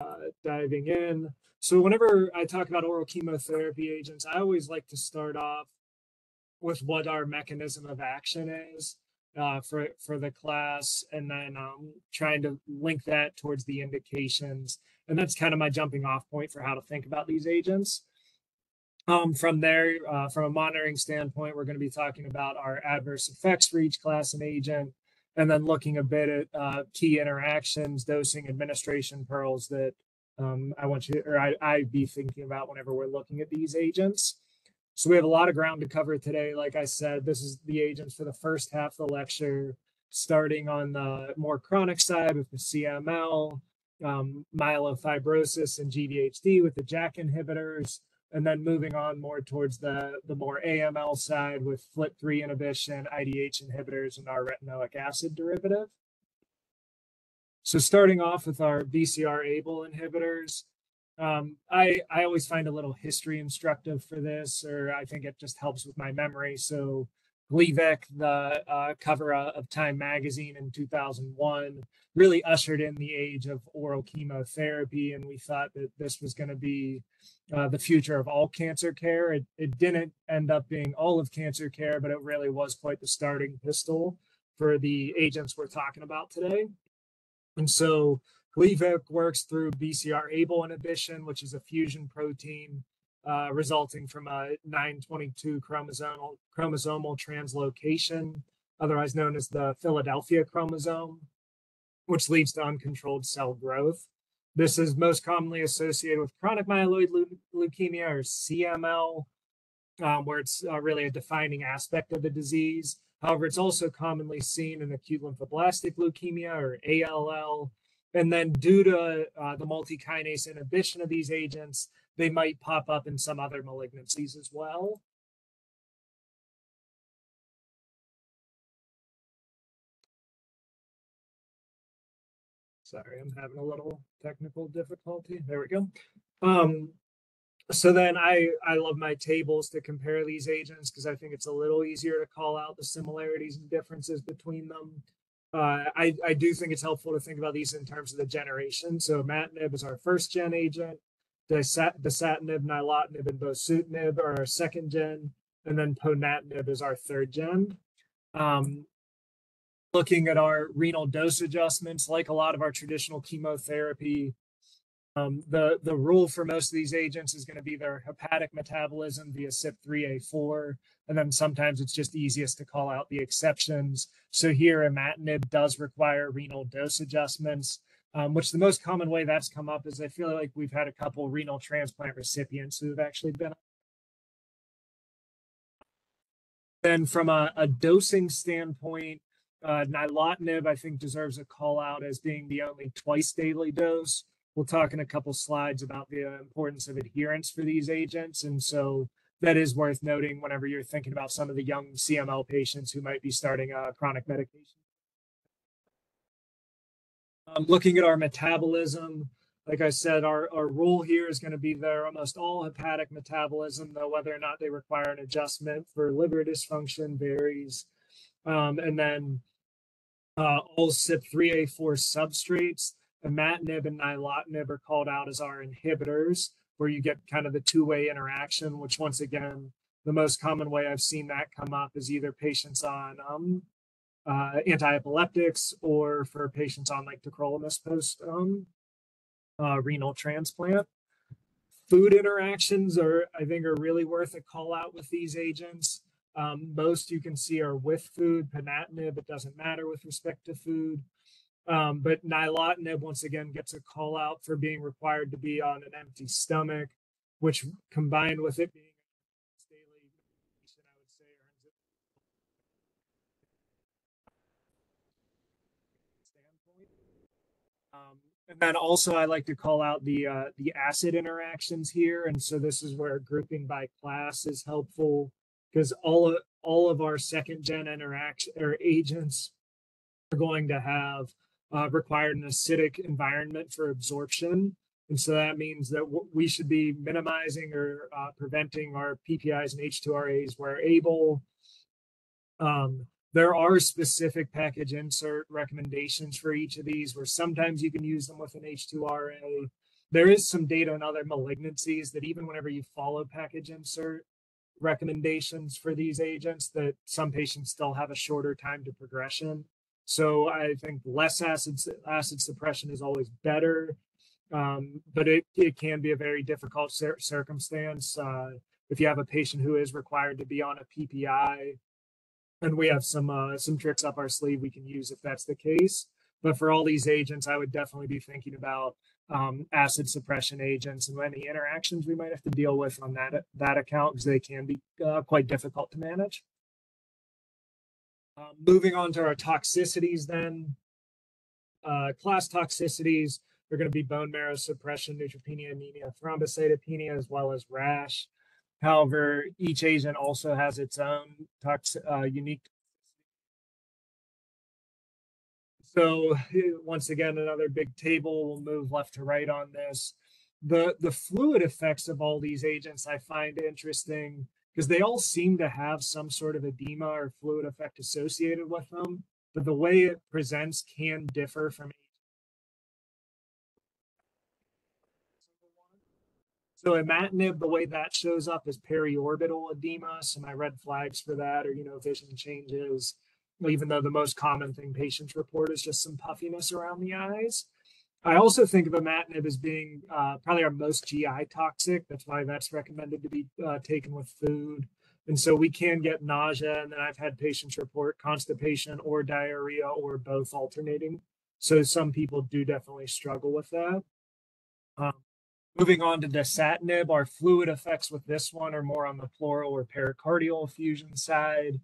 uh, diving in. So whenever I talk about oral chemotherapy agents, I always like to start off with what our mechanism of action is uh, for for the class, and then um, trying to link that towards the indications, and that's kind of my jumping off point for how to think about these agents. Um, from there, uh, from a monitoring standpoint, we're going to be talking about our adverse effects for each class and agent, and then looking a bit at uh, key interactions, dosing, administration pearls that um, I want you, or I, I be thinking about whenever we're looking at these agents. So we have a lot of ground to cover today. Like I said, this is the agents for the first half of the lecture, starting on the more chronic side with the CML, um, myelofibrosis, and GVHD with the JAK inhibitors, and then moving on more towards the, the more AML side with FLT3 inhibition, IDH inhibitors, and our retinoic acid derivative. So starting off with our BCR-ABL inhibitors, um, I I always find a little history instructive for this, or I think it just helps with my memory. So Gleevec, the uh, cover of Time magazine in 2001, really ushered in the age of oral chemotherapy, and we thought that this was going to be uh, the future of all cancer care. It, it didn't end up being all of cancer care, but it really was quite the starting pistol for the agents we're talking about today. And so Gleevec works through BCR-ABL inhibition, which is a fusion protein uh, resulting from a 922 chromosomal, chromosomal translocation, otherwise known as the Philadelphia chromosome, which leads to uncontrolled cell growth. This is most commonly associated with chronic myeloid leukemia or CML, um, where it's uh, really a defining aspect of the disease. However, it's also commonly seen in acute lymphoblastic leukemia or ALL, and then due to uh, the multi-kinase inhibition of these agents, they might pop up in some other malignancies as well. Sorry, I'm having a little technical difficulty. There we go. Um, so then I, I love my tables to compare these agents because I think it's a little easier to call out the similarities and differences between them. Uh, I, I do think it's helpful to think about these in terms of the generation. So imatinib is our first gen agent, dasatinib, nilotinib, and bosutinib are our second gen, and then ponatinib is our third gen. Um, looking at our renal dose adjustments, like a lot of our traditional chemotherapy, um, the, the rule for most of these agents is going to be their hepatic metabolism via CYP3A4. And then sometimes it's just easiest to call out the exceptions. So here, imatinib does require renal dose adjustments, um, which the most common way that's come up is I feel like we've had a couple renal transplant recipients who have actually been. Then from a, a dosing standpoint, uh, nilotinib, I think, deserves a call out as being the only twice daily dose. We'll talk in a couple slides about the importance of adherence for these agents. And so that is worth noting whenever you're thinking about some of the young CML patients who might be starting a chronic medication. Um, looking at our metabolism, like I said, our, our rule here is going to be there almost all hepatic metabolism, though whether or not they require an adjustment for liver dysfunction varies. Um, and then uh, all CYP3A4 substrates, imatinib and nilotinib are called out as our inhibitors where you get kind of the two-way interaction, which once again, the most common way I've seen that come up is either patients on um, uh, anti-epileptics or for patients on like tacrolimus post um, uh, renal transplant. Food interactions are, I think, are really worth a call out with these agents. Um, most you can see are with food, ponatinib, it doesn't matter with respect to food. Um, but nilotinib once again gets a call out for being required to be on an empty stomach, which combined with it being daily medication, I would say earns it standpoint. Um, and then also I like to call out the uh, the acid interactions here, and so this is where grouping by class is helpful because all of all of our second gen interaction or agents are going to have uh, required an acidic environment for absorption. And so that means that we should be minimizing or uh, preventing our PPIs and H2RAs where able. Um, there are specific package insert recommendations for each of these where sometimes you can use them with an H2RA, there is some data in other malignancies that even whenever you follow package insert recommendations for these agents, that some patients still have a shorter time to progression. So I think less acid acid suppression is always better, um, but it, it can be a very difficult cir- circumstance. Uh, if you have a patient who is required to be on a PPI, and we have some uh, some tricks up our sleeve we can use if that's the case. But for all these agents, I would definitely be thinking about um, acid suppression agents and any interactions we might have to deal with on that that account because they can be uh, quite difficult to manage. Um, moving on to our toxicities, then uh, class toxicities are going to be bone marrow suppression, neutropenia, anemia, thrombocytopenia, as well as rash. However, each agent also has its own tox, uh, unique So once again, another big table. We'll move left to right on this. The the fluid effects of all these agents I find interesting because they all seem to have some sort of edema or fluid effect associated with them, but the way it presents can differ from So imatinib, the way that shows up is periorbital edema. So my red flags for that are, you know, vision changes, even though the most common thing patients report is just some puffiness around the eyes. I also think of imatinib as being uh, probably our most GI toxic. That's why that's recommended to be uh, taken with food. And so we can get nausea, and then I've had patients report constipation or diarrhea or both alternating. So some people do definitely struggle with that. Um, moving on to dasatinib, our fluid effects with this one are more on the pleural or pericardial effusion side.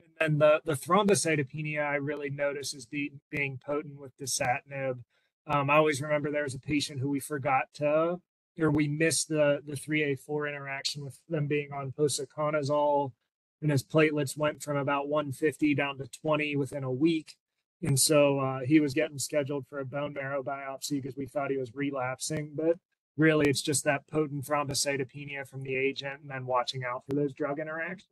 And then the, the thrombocytopenia I really notice is be, being potent with dasatinib. Um, I always remember there was a patient who we forgot to, or we missed the, the 3A4 interaction with them being on posaconazole, and his platelets went from about 150 down to 20 within a week. And so uh, he was getting scheduled for a bone marrow biopsy because we thought he was relapsing. But really, it's just that potent thrombocytopenia from the agent and then watching out for those drug interactions.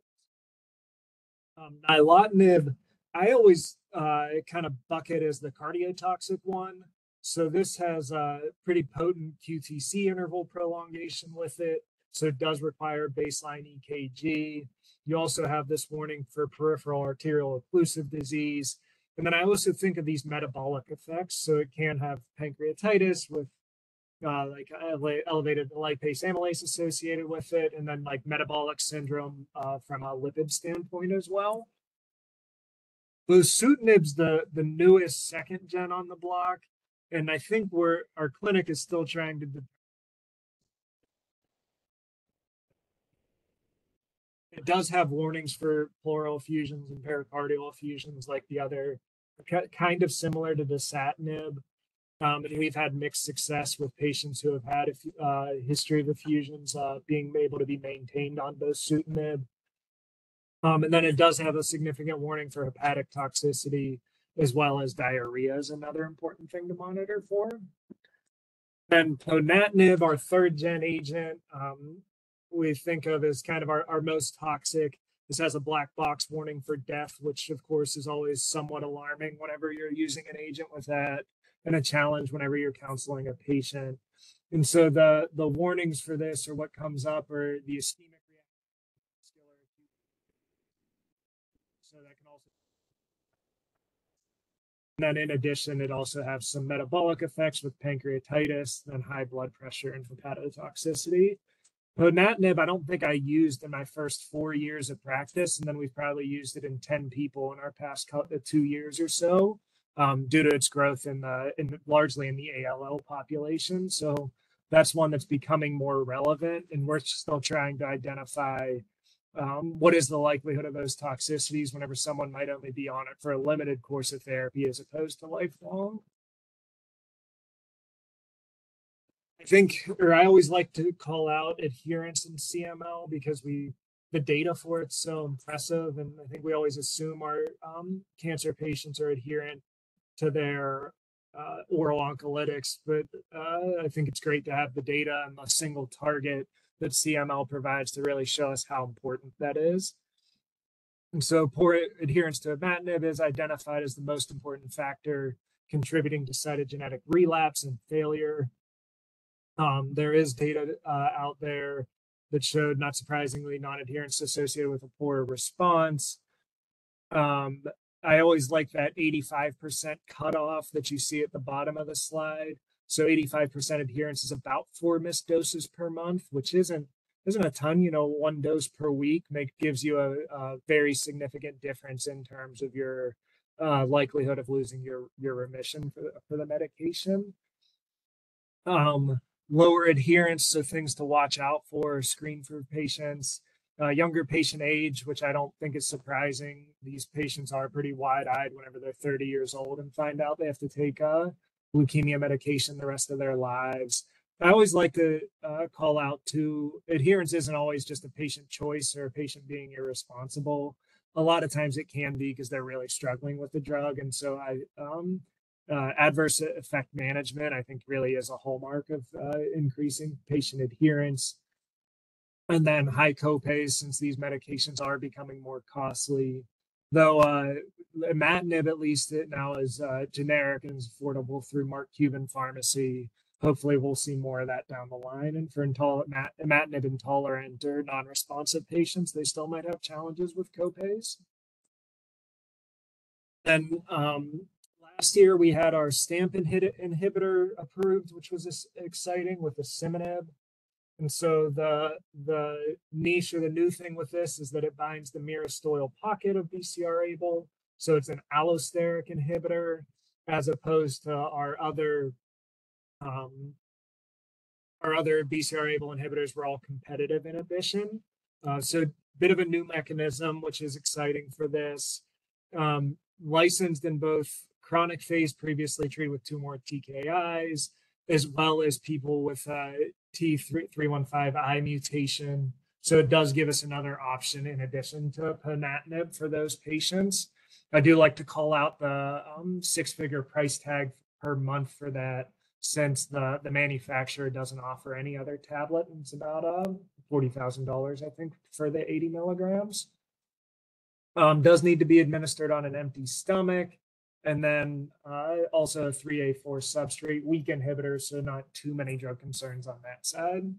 Um, nilotinib, I always uh, kind of bucket as the cardiotoxic one. So this has a pretty potent QTC interval prolongation with it. So it does require baseline EKG. You also have this warning for peripheral arterial occlusive disease. And then I also think of these metabolic effects. So it can have pancreatitis with uh, like elevated lipase amylase associated with it, and then like metabolic syndrome uh, from a lipid standpoint as well. Bosutinib's the the newest second gen on the block, and I think we're our clinic is still trying to. It does have warnings for pleural effusions and pericardial effusions, like the other, kind of similar to the dasatinib. Um, and we've had mixed success with patients who have had a uh, history of effusions uh, being able to be maintained on bosutinib. Um, and then it does have a significant warning for hepatic toxicity as well as diarrhea is another important thing to monitor for. And ponatinib, our third gen agent, um, we think of as kind of our, our most toxic. This has a black box warning for death, which of course is always somewhat alarming whenever you're using an agent with that and a challenge whenever you're counseling a patient. And so the the warnings for this or what comes up or the ischemic reaction, so that can also. And then in addition, it also has some metabolic effects with pancreatitis, then high blood pressure and hepatotoxicity. Ponatinib, I don't think I used in my first four years of practice, and then we've probably used it in 10 people in our past uh, two years or so um, due to its growth in the in largely in the ALL population. So that's one that's becoming more relevant, and we're still trying to identify um, what is the likelihood of those toxicities whenever someone might only be on it for a limited course of therapy as opposed to lifelong. I think, or I always like to call out adherence in CML because we the data for it's so impressive, and I think we always assume our um, cancer patients are adherent to their uh, oral oncolytics, but uh, I think it's great to have the data and the single target that CML provides to really show us how important that is. And so poor adherence to imatinib is identified as the most important factor contributing to cytogenetic relapse and failure. Um, there is data uh, out there that showed, not surprisingly, non-adherence associated with a poor response. Um, I always like that 85% cutoff that you see at the bottom of the slide. So 85% adherence is about four missed doses per month, which isn't isn't a ton. You know, one dose per week make gives you a, a very significant difference in terms of your uh, likelihood of losing your your remission for the, for the medication. Um, lower adherence, so things to watch out for, screen for patients. Uh, younger patient age, which I don't think is surprising. These patients are pretty wide-eyed whenever they're 30 years old and find out they have to take uh, leukemia medication the rest of their lives. I always like to uh, call out to adherence isn't always just a patient choice or a patient being irresponsible. A lot of times it can be because they're really struggling with the drug, and so I um, uh, adverse effect management I think really is a hallmark of uh, increasing patient adherence. And then high copays since these medications are becoming more costly. Though uh, imatinib, at least it now is uh, generic and is affordable through Mark Cuban Pharmacy hopefully we'll see more of that down the line. And for intolerant, imatinib intolerant or non-responsive patients, they still might have challenges with copays. Then um, last year we had our STAMP inhibitor approved, which was exciting with the asciminib. And so the the niche or the new thing with this is that it binds the myristoyl pocket of BCR-ABL. So it's an allosteric inhibitor as opposed to our other um, our other BCR-ABL inhibitors were all competitive inhibition. Uh, so a bit of a new mechanism, which is exciting for this. Um, licensed in both chronic phase previously treated with two more TKIs, as well as people with uh, T315I mutation. So it does give us another option in addition to ponatinib for those patients. I do like to call out the um, six-figure price tag per month for that since the the manufacturer doesn't offer any other tablet. It's about uh, forty thousand dollars, I think, for the eighty milligrams. Um, does need to be administered on an empty stomach, and then uh, also a three A four substrate weak inhibitor, so not too many drug concerns on that side.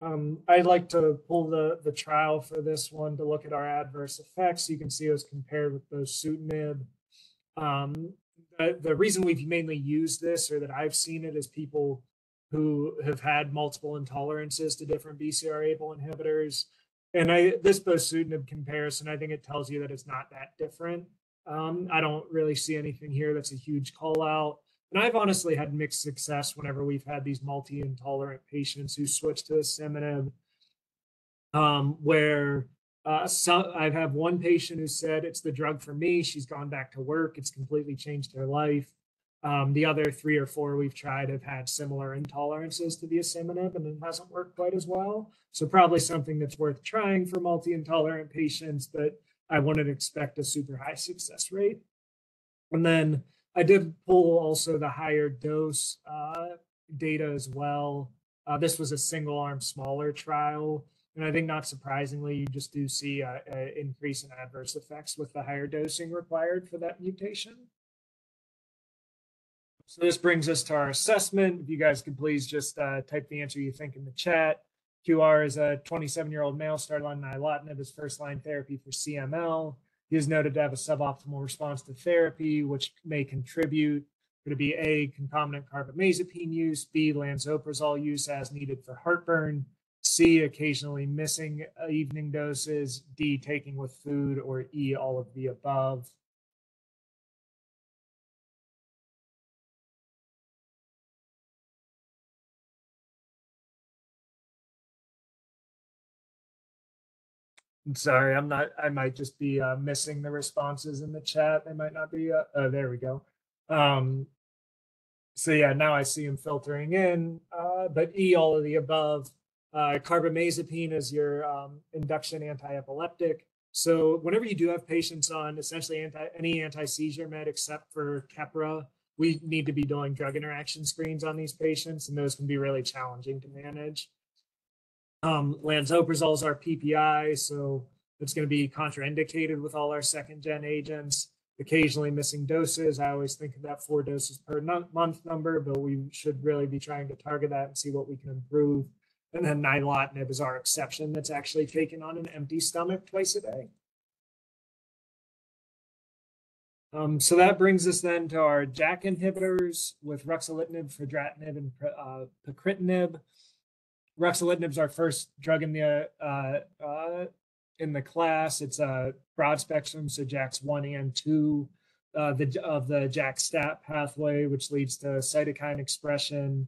Um, I'd like to pull the the trial for this one to look at our adverse effects. You can see it was compared with bosutinib. Um, the, the reason we've mainly used this or that I've seen it is people who have had multiple intolerances to different BCR-ABL inhibitors. And I this bosutinib comparison, I think it tells you that it's not that different. Um, I don't really see anything here that's a huge call out. And I've honestly had mixed success whenever we've had these multi-intolerant patients who switch to asciminib, um, where uh, so I have one patient who said it's the drug for me. She's gone back to work. It's completely changed her life. Um, the other three or four we've tried have had similar intolerances to the asciminib, and it hasn't worked quite as well. So probably something that's worth trying for multi-intolerant patients, but I wouldn't expect a super high success rate. And then I did pull also the higher dose uh, data as well. Uh, this was a single arm smaller trial. And I think not surprisingly, you just do see an increase in adverse effects with the higher dosing required for that mutation. So this brings us to our assessment. If you guys could please just uh, type the answer you think in the chat. QR is a 27-year-old male started on nilotinib as first-line therapy for CML. He is noted to have a suboptimal response to therapy, which may contribute to be A, concomitant carbamazepine use, B, lansoprazole use as needed for heartburn, C, occasionally missing evening doses, D, taking with food, or E, all of the above. Sorry, I'm not, I might just be uh, missing the responses in the chat. They might not be, uh, oh, there we go. Um, so yeah, now I see them filtering in, uh, but E, all of the above. Uh, carbamazepine is your um, induction anti-epileptic. So whenever you do have patients on essentially anti, any anti-seizure med except for Keppra, we need to be doing drug interaction screens on these patients, and those can be really challenging to manage. Um, is our PPI, so it's going to be contraindicated with all our second gen agents. occasionally missing doses. I always think of that four doses per month number, but we should really be trying to target that and see what we can improve. And then nilotinib is our exception that's actually taken on an empty stomach twice a day. Um, so that brings us then to our JAK inhibitors with ruxolitinib, fedratinib, and uh, pacritinib. Ruxolitinib is our first drug in the uh, uh, in the class. It's a broad spectrum, so JAKs one and two uh, the, of the JAK STAT pathway, which leads to cytokine expression,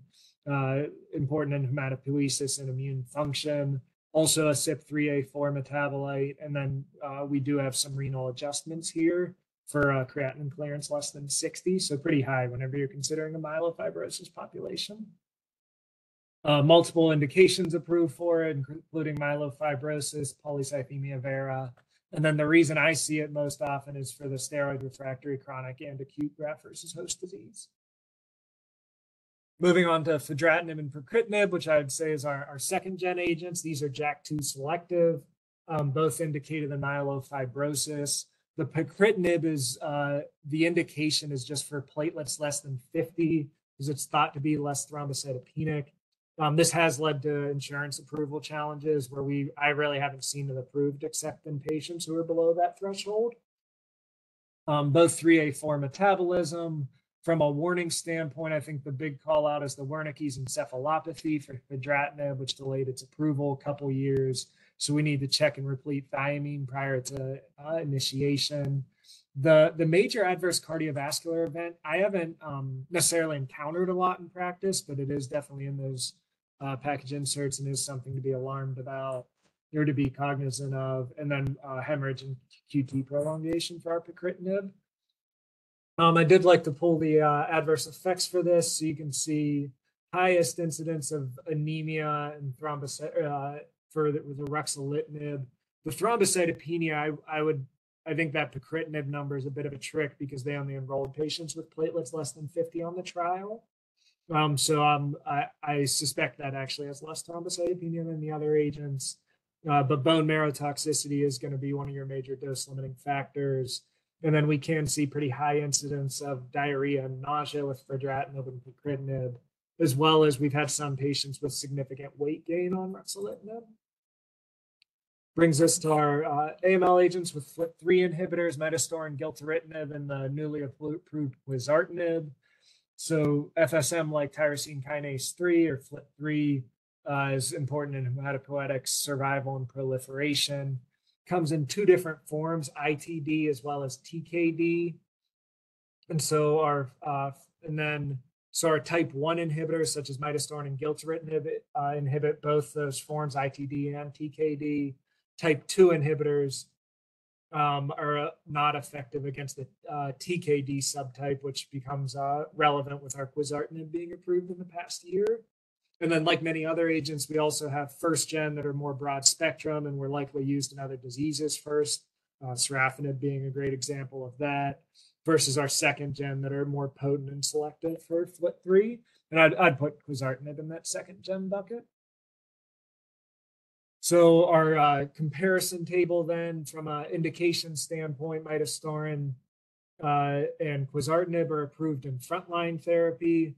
uh, important in hematopoiesis and immune function. Also a CYP3A4 metabolite, and then uh, we do have some renal adjustments here for uh, creatinine clearance less than 60, so pretty high whenever you're considering a myelofibrosis population. Uh, multiple indications approved for it, including myelofibrosis, polycythemia vera. And then the reason I see it most often is for the steroid refractory chronic and acute graft versus host disease. Moving on to fedratinib and pacritinib, which I would say is our, our second gen agents. These are JAK2 selective, um, both indicated in myelofibrosis. The pacritinib is uh, the indication is just for platelets less than 50 because it's thought to be less thrombocytopenic. Um, this has led to insurance approval challenges where we I really haven't seen it approved except in patients who are below that threshold. Um, both 3A4 metabolism. From a warning standpoint, I think the big call out is the Wernicke's encephalopathy for fedratinib, which delayed its approval a couple years. So we need to check and replete thiamine prior to uh, initiation. The, the major adverse cardiovascular event, I haven't um, necessarily encountered a lot in practice, but it is definitely in those uh, package inserts and is something to be alarmed about or to be cognizant of. And then uh, hemorrhage and QT prolongation for our pacritinib. Um, I did like to pull the uh, adverse effects for this so you can see highest incidence of anemia and thrombocyte uh, for the, the ruxolitinib. The thrombocytopenia, I, I would, I think that pacritinib number is a bit of a trick because they only enrolled patients with platelets less than 50 on the trial. Um, so um, I, I suspect that actually has less thrombocytopenia than the other agents. Uh, but bone marrow toxicity is going to be one of your major dose limiting factors. And then we can see pretty high incidence of diarrhea and nausea with fedratinib and pacritinib as well as we've had some patients with significant weight gain on ruxolitinib. Brings us to our uh, AML agents with FLT3 inhibitors, midostaurin, gilteritinib, and the newly approved quizartinib. So FSM like tyrosine kinase 3 or FLT3 uh, is important in hematopoietic survival and proliferation. Comes in two different forms, ITD as well as TKD. And so our, uh, and then so our type 1 inhibitors, such as midostaurin and gilteritinib, uh, inhibit both those forms, ITD and TKD. Type 2 inhibitors um, are uh, not effective against the uh, TKD subtype, which becomes uh, relevant with our quizartinib being approved in the past year. And then, like many other agents, we also have first gen that are more broad spectrum and were likely used in other diseases first. Uh, sorafenib being a great example of that versus our second gen that are more potent and selective for FLT3. And I'd, I'd put quizartinib in that second gen bucket. So our uh, comparison table then from an indication standpoint, midostaurin uh, and quizartinib are approved in frontline therapy.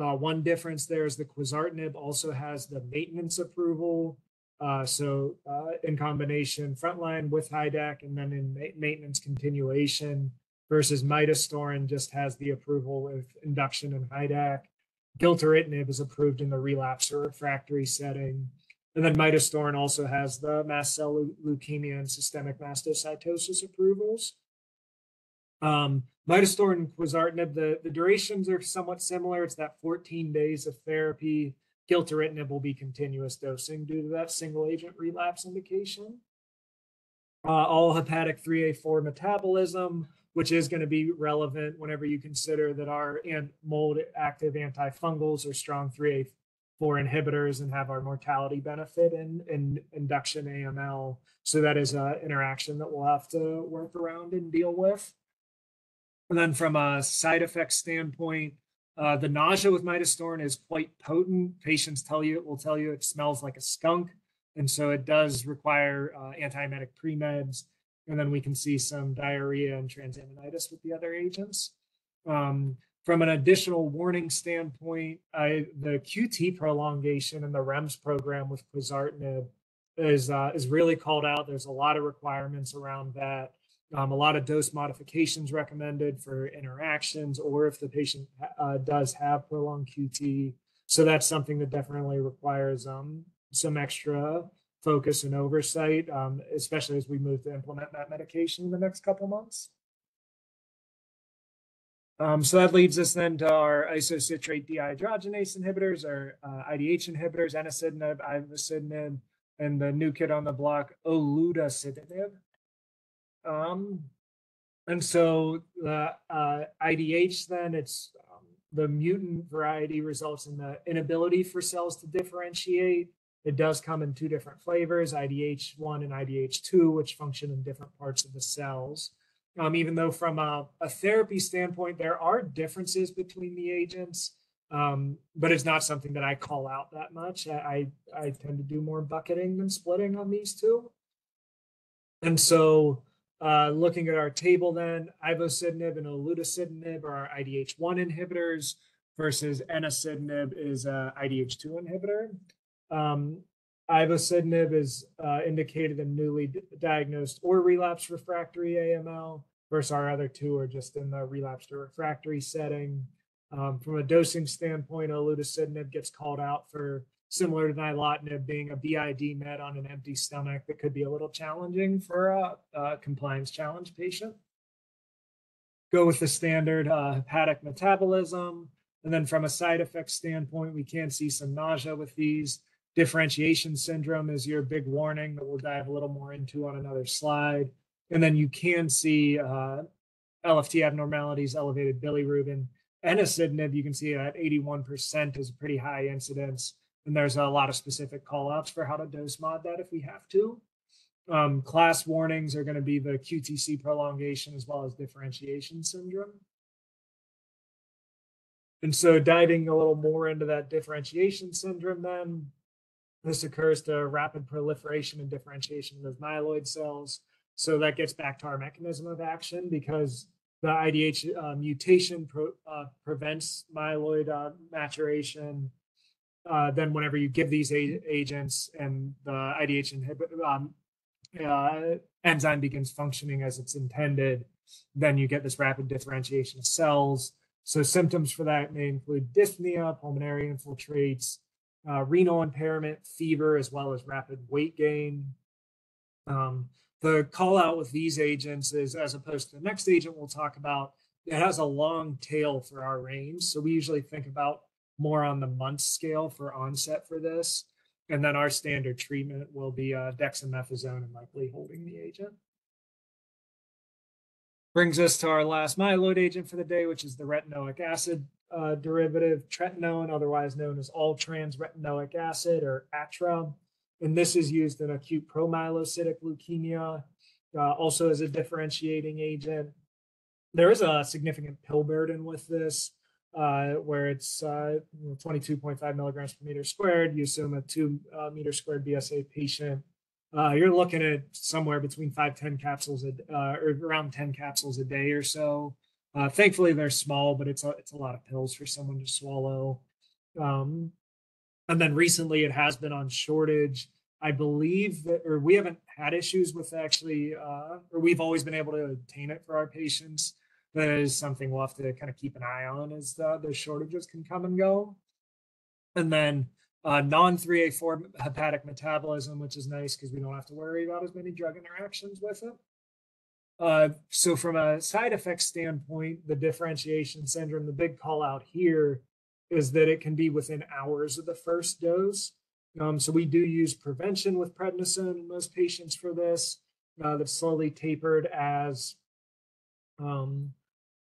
Uh, one difference there is the quizartinib also has the maintenance approval. Uh, so uh, in combination frontline with HiDAC and then in ma- maintenance continuation, versus midostaurin just has the approval with induction and HiDAC. Gilteritinib is approved in the relapse or refractory setting. And then midostaurin also has the mast cell leukemia and systemic mastocytosis approvals. Um, midostaurin and quizartinib, the, the durations are somewhat similar. It's that 14 days of therapy. Gilteritinib will be continuous dosing due to that single agent relapse indication. Uh, all hepatic 3A4 metabolism, which is going to be relevant whenever you consider that our mold active antifungals are strong 3A4 inhibitors and have our mortality benefit in, in induction AML. So that is an interaction that we'll have to work around and deal with. And then from a side effect standpoint, uh, the nausea with midostaurin is quite potent. Patients tell you it will tell you it smells like a skunk, and so it does require uh, antiemetic premeds and then we can see some diarrhea and transaminitis with the other agents. Um, from an additional warning standpoint, I, the QT prolongation in the REMS program with quizartinib is uh, is really called out. There's a lot of requirements around that. Um, a lot of dose modifications recommended for interactions, or if the patient uh, does have prolonged QT. So that's something that definitely requires um, some extra focus and oversight, um, especially as we move to implement that medication in the next couple months. Um, so that leads us then to our isocitrate dehydrogenase inhibitors, our uh, IDH inhibitors, enasidenib, ivosidenib, and the new kid on the block, olutasidenib. Um, and so the uh, IDH then, it's um, the mutant variety results in the inability for cells to differentiate. It does come in two different flavors, IDH1 and IDH2, which function in different parts of the cells. Um, even though from a, a, therapy standpoint, there are differences between the agents, um, but it's not something that I call out that much. I, I tend to do more bucketing than splitting on these two. And so uh, looking at our table then, ivosidenib and olutasidenib are our IDH1 inhibitors versus enasidenib is a IDH2 inhibitor. Um, ivosidenib is uh, indicated in newly diagnosed or relapsed refractory AML, versus our other two are just in the relapsed or refractory setting. Um, from a dosing standpoint, olutasidenib gets called out for similar to nilotinib being a BID med on an empty stomach that could be a little challenging for a, a compliance challenge patient. Go with the standard uh, hepatic metabolism. And then from a side effect standpoint, we can see some nausea with these. Differentiation syndrome is your big warning that we'll dive a little more into on another slide. And then you can see uh, LFT abnormalities, elevated bilirubin. Enasidenib, you can see at 81% is a pretty high incidence. And there's a lot of specific callouts for how to dose mod that if we have to. Um, class warnings are going to be the QTC prolongation as well as differentiation syndrome. And so diving a little more into that differentiation syndrome then, this occurs to rapid proliferation and differentiation of myeloid cells. So that gets back to our mechanism of action because the IDH uh, mutation pro, uh, prevents myeloid uh, maturation. Uh, then, whenever you give these a- agents and the IDH inhibit, um, uh, enzyme begins functioning as it's intended, then you get this rapid differentiation of cells. So, symptoms for that may include dyspnea, pulmonary infiltrates, uh, renal impairment, fever, as well as rapid weight gain. Um, the call out with these agents is as opposed to the next agent we'll talk about, it has a long tail for our range. So we usually think about more on the month scale for onset for this. And then our standard treatment will be uh, dexamethasone and likely holding the agent. Brings us to our last myeloid agent for the day, which is the retinoic acid uh, derivative tretinoin, otherwise known as all trans retinoic acid or ATRA. And this is used in acute promyelocytic leukemia, uh, also as a differentiating agent. There is a significant pill burden with this, uh, where it's uh, 22.5 milligrams per meter squared. You assume a two uh, meter squared BSA patient. Uh, you're looking at somewhere between five, 10 capsules, a, uh, or around 10 capsules a day or so. Uh, thankfully, they're small, but it's a, it's a lot of pills for someone to swallow. Um, and then recently, it has been on shortage. I believe that, or we haven't had issues with actually, uh, or we've always been able to obtain it for our patients. That is something we'll have to kind of keep an eye on as the, the shortages can come and go. And then uh, non 3A4 hepatic metabolism, which is nice because we don't have to worry about as many drug interactions with it. Uh, so from a side effect standpoint, the differentiation syndrome, the big call out here is that it can be within hours of the first dose. Um, so we do use prevention with prednisone in most patients for this. Uh, that's slowly tapered as um,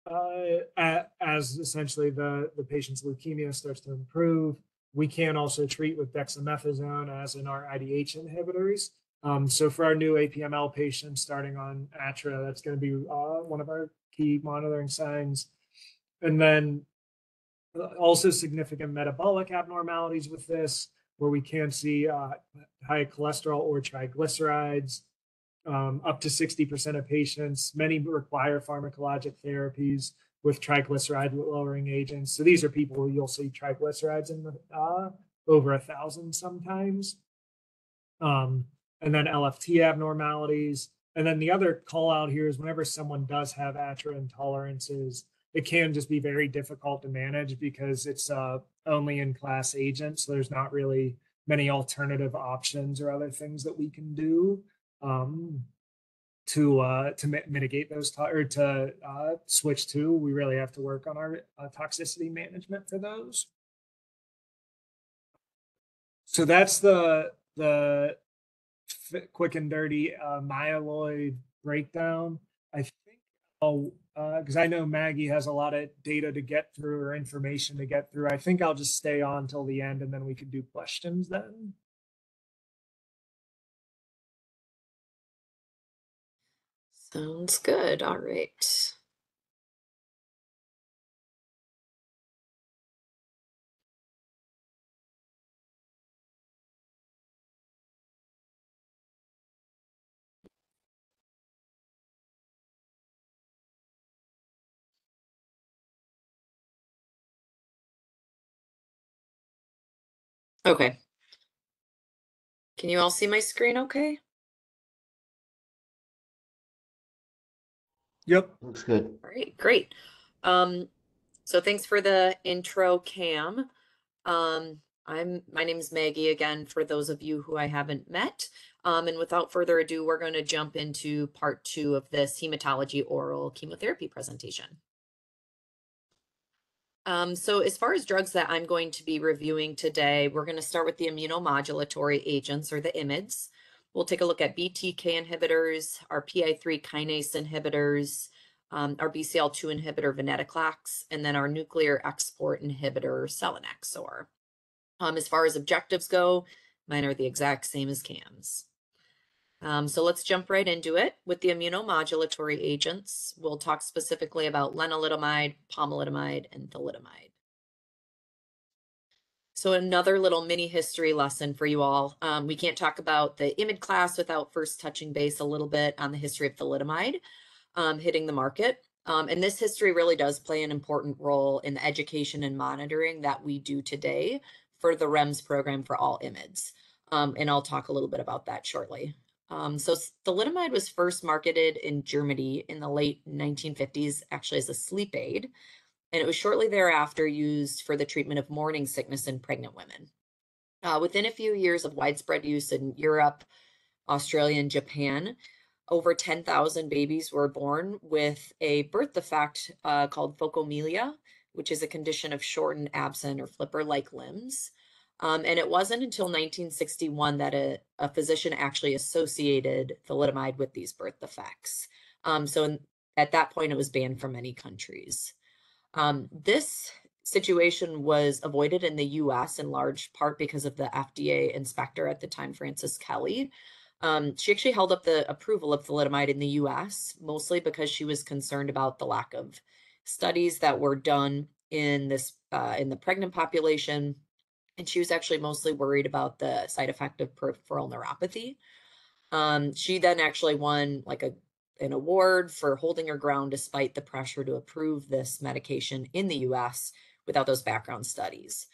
uh, as essentially the the patient's leukemia starts to improve. We can also treat with dexamethasone as in our IDH inhibitors. Um, so for our new APML patients starting on ATRA, that's going to be uh, one of our key monitoring signs. And then also significant metabolic abnormalities with this, where we can see uh, high cholesterol or triglycerides. um, up to 60% of patients. Many require pharmacologic therapies with triglyceride lowering agents. So these are people you'll see triglycerides in the, uh, over a thousand sometimes. Um, and then LFT abnormalities. And then the other call out here is whenever someone does have ATRA intolerances, it can just be very difficult to manage because it's uh, only in class agent. So there's not really many alternative options or other things that we can do um, to uh, to mi- mitigate those to- or to uh, switch to. We really have to work on our uh, toxicity management for those. So that's the the quick and dirty uh, myeloid breakdown. I think I'll because uh, I know Maggie has a lot of data to get through or information to get through. I think I'll just stay on till the end and then we can do questions then. Sounds good. All right. Okay. Can you all see my screen okay? Yep. Looks good. All right, great. Um, so thanks for the intro, Cam. Um, I'm my name is Maggie again, for those of you who I haven't met. Um, and without further ado, we're going to jump into part two of this hematology oral chemotherapy presentation. Um, so as far as drugs that I'm going to be reviewing today, we're going to start with the immunomodulatory agents or the IMIDs. We'll take a look at BTK inhibitors, our PI3 kinase inhibitors, um, our BCL2 inhibitor venetoclax, and then our nuclear export inhibitor selinexor. Um, as far as objectives go, mine are the exact same as Cam's. Um, so let's jump right into it. With the immunomodulatory agents, we'll talk specifically about lenalidomide, pomalidomide, and thalidomide. So another little mini history lesson for you all. Um, we can't talk about the IMID class without first touching base a little bit on the history of thalidomide um, hitting the market. Um, and this history really does play an important role in the education and monitoring that we do today for the REMS program for all IMIDs. Um, and I'll talk a little bit about that shortly. Um, so thalidomide was first marketed in Germany in the late 1950s, actually as a sleep aid, and it was shortly thereafter used for the treatment of morning sickness in pregnant women. Uh, within a few years of widespread use in Europe, Australia, and Japan, over 10,000 babies were born with a birth defect uh, called phocomelia, which is a condition of shortened, absent, or flipper-like limbs. Um, and it wasn't until 1961 that a, a physician actually associated thalidomide with these birth defects. Um, so in, at that point, it was banned from many countries. Um, this situation was avoided in the US in large part because of the FDA inspector at the time, Frances Kelsey. Um, she actually held up the approval of thalidomide in the US, mostly because she was concerned about the lack of studies that were done in this uh, in the pregnant population and she was actually mostly worried about the side effect of peripheral neuropathy. Um, she then actually won like a an award for holding her ground despite the pressure to approve this medication in the U.S. without those background studies.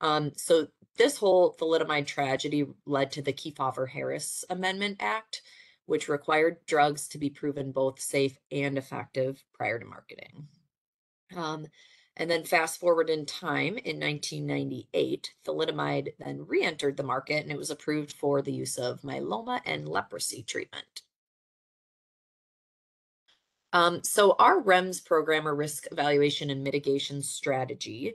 Um, so this whole thalidomide tragedy led to the Kefauver-Harris Amendment Act, which required drugs to be proven both safe and effective prior to marketing. Um, and then fast forward in time in 1998, thalidomide then re entered the market and it was approved for the use of myeloma and leprosy treatment. Um, so, our REMS program or risk evaluation and mitigation strategy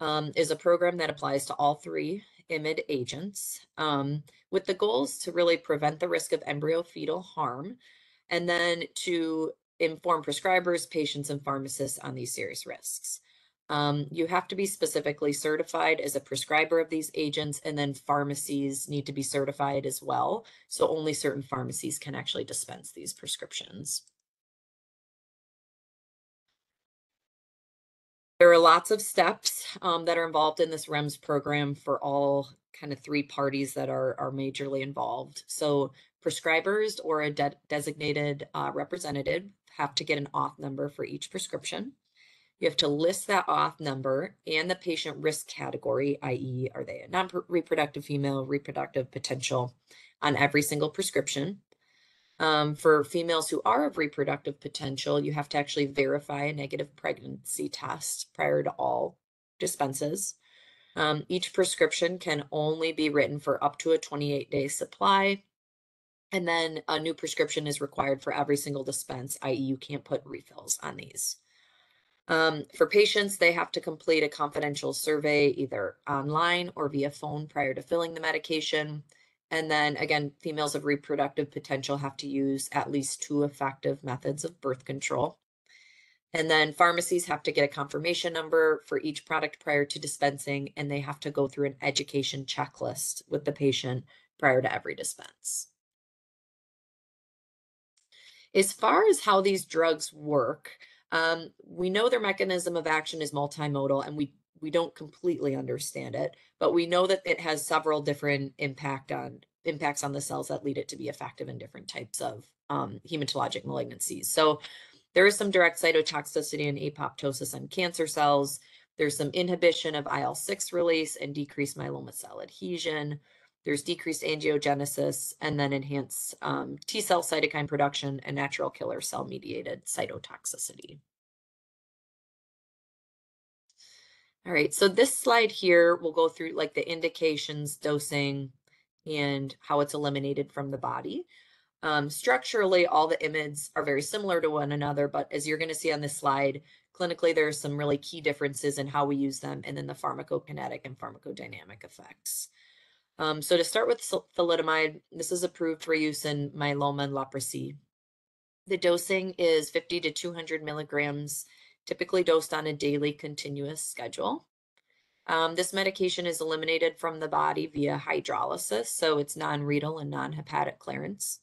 um, is a program that applies to all three IMID agents um, with the goals to really prevent the risk of embryo fetal harm and then to inform prescribers, patients, and pharmacists on these serious risks. Um, you have to be specifically certified as a prescriber of these agents, and then pharmacies need to be certified as well. So only certain pharmacies can actually dispense these prescriptions. There are lots of steps um, that are involved in this REMS program for all kind of three parties that are are majorly involved. So prescribers or a de designated uh, representative have to get an auth number for each prescription. You have to list that auth number and the patient risk category, i.e., are they a non reproductive female, reproductive potential on every single prescription. Um, for females who are of reproductive potential, you have to actually verify a negative pregnancy test prior to all dispenses. Um, each prescription can only be written for up to a 28 day supply. And then a new prescription is required for every single dispense, i.e., you can't put refills on these. Um, for patients, they have to complete a confidential survey either online or via phone prior to filling the medication. And then again, females of reproductive potential have to use at least two effective methods of birth control. And then pharmacies have to get a confirmation number for each product prior to dispensing, and they have to go through an education checklist with the patient prior to every dispense. As far as how these drugs work, um, we know their mechanism of action is multimodal and we we don't completely understand it, but we know that it has several different impact on impacts on the cells that lead it to be effective in different types of um, hematologic malignancies. So there is some direct cytotoxicity and apoptosis on cancer cells. There's some inhibition of IL-6 release and decreased myeloma cell adhesion. There's decreased angiogenesis and then enhanced um, T cell cytokine production and natural killer cell mediated cytotoxicity. All right, so this slide here will go through like the indications, dosing, and how it's eliminated from the body. Um, structurally, all the IMIDs are very similar to one another, but as you're going to see on this slide, clinically, there are some really key differences in how we use them and then the pharmacokinetic and pharmacodynamic effects. Um, so to start with thalidomide, this is approved for use in myeloma and leprosy. The dosing is 50 to 200 milligrams, typically dosed on a daily continuous schedule. Um, this medication is eliminated from the body via hydrolysis, so it's non-renal and non-hepatic clearance.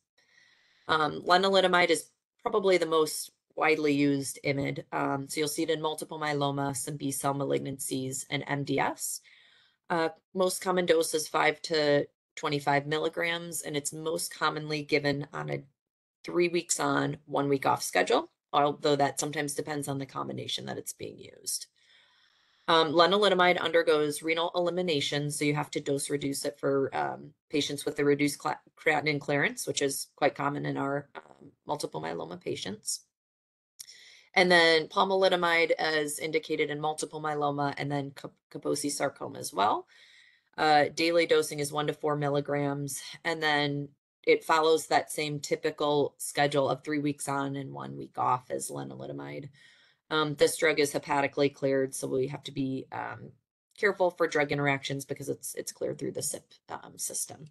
Um, lenalidomide is probably the most widely used IMID. Um, so you'll see it in multiple myeloma, some B-cell malignancies, and MDS. Uh, most common dose is 5 to 25 milligrams, and it's most commonly given on a three weeks on, one week off schedule, although that sometimes depends on the combination that it's being used. Um, lenalidomide undergoes renal elimination, so you have to dose reduce it for um, patients with a reduced creatinine clearance, which is quite common in our um, multiple myeloma patients. And then pomalidomide as indicated in multiple myeloma and then Kaposi sarcoma as well. Uh, daily dosing is one to four milligrams. And then it follows that same typical schedule of three weeks on and one week off as lenalidomide. Um, this drug is hepatically cleared, so we have to be um, careful for drug interactions because it's it's cleared through the CYP um, system.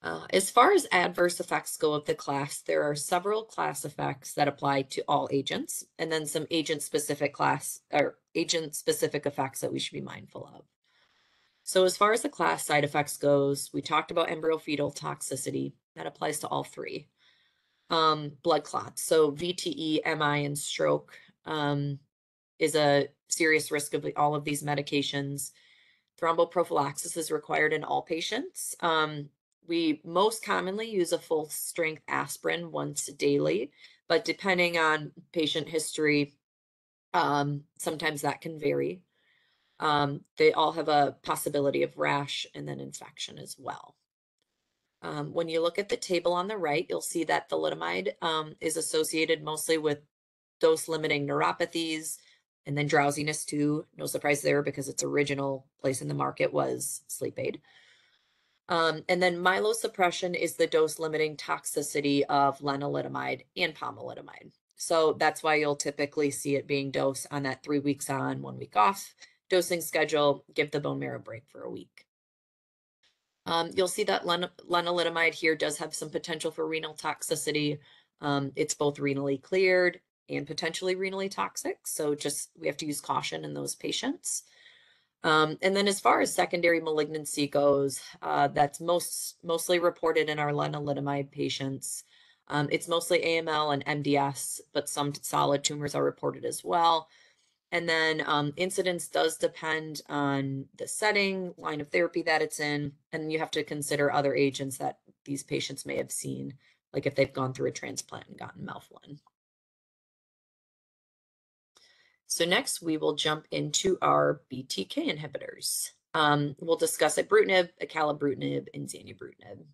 Uh, as far as adverse effects go of the class, there are several class effects that apply to all agents, and then some agent-specific class or agent-specific effects that we should be mindful of. So as far as the class side effects goes, we talked about embryo-fetal toxicity. That applies to all three. Um, blood clots, so VTE, MI, and stroke um, is a serious risk of all of these medications. Thromboprophylaxis is required in all patients. Um, we most commonly use a full strength aspirin once daily, but depending on patient history, um, sometimes that can vary. Um, they all have a possibility of rash and then infection as well. Um, when you look at the table on the right, you'll see that thalidomide um, is associated mostly with dose limiting neuropathies and then drowsiness too. No surprise there because its original place in the market was sleep aid. Um, and then myelosuppression is the dose limiting toxicity of lenalidomide and pomalidomide. So that's why you'll typically see it being dosed on that three weeks on, one week off dosing schedule, give the bone marrow break for a week. Um, you'll see that len lenalidomide here does have some potential for renal toxicity. Um, it's both renally cleared and potentially renally toxic. So just we have to use caution in those patients. Um, and then as far as secondary malignancy goes, uh, that's most mostly reported in our lenalidomide patients. Um, it's mostly AML and MDS, but some solid tumors are reported as well. And then um, incidence does depend on the setting, line of therapy that it's in, and you have to consider other agents that these patients may have seen, like if they've gone through a transplant and gotten melphalan. So next we will jump into our BTK inhibitors. Um, we'll discuss ibrutinib, acalabrutinib, and zanubrutinib.